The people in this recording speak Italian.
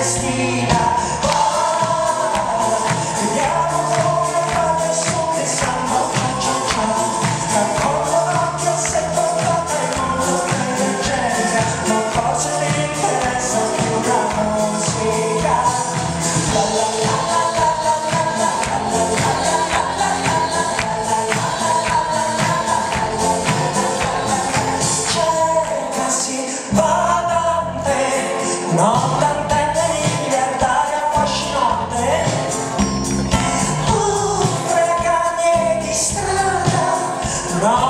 Non No. 와.